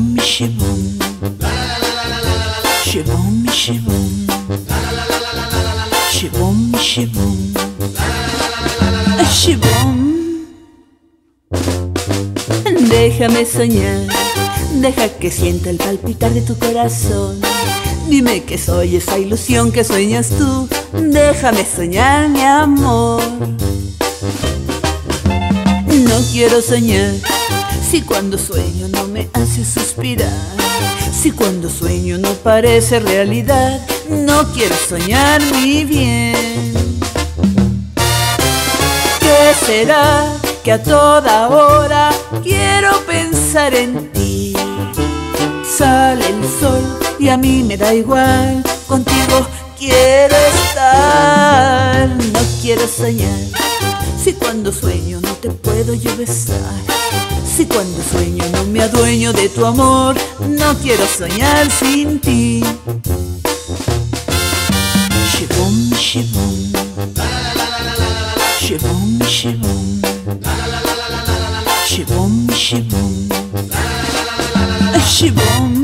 Shivom, shivom. Shivom, shivom. Shivom, shivom. Shivom. Déjame soñar, deja que sienta el palpitar de tu corazón. Dime que soy esa ilusión que sueñas tú. Déjame soñar, mi amor. No quiero soñar si cuando sueño no me hace suspirar. Si cuando sueño no parece realidad. No quiero soñar mi bien. ¿Qué será que a toda hora quiero pensar en ti? Sale el sol y a mí me da igual. Contigo quiero estar. No quiero soñar si cuando sueño no te puedo yo besar. Si cuando sueño no me adueño de tu amor, no quiero soñar sin ti. Shibum, shibum. Shibum, shibum. Shibum, shibum. Shibum.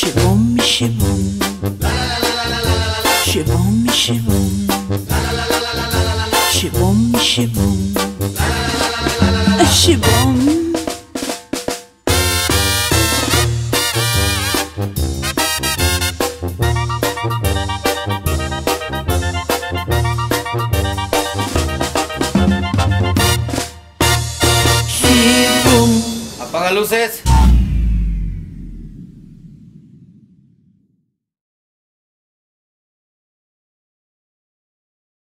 Shibum, shibum. Shibum, shibum. Shibum, shibum. Shibum. Shibum. Apaga luces.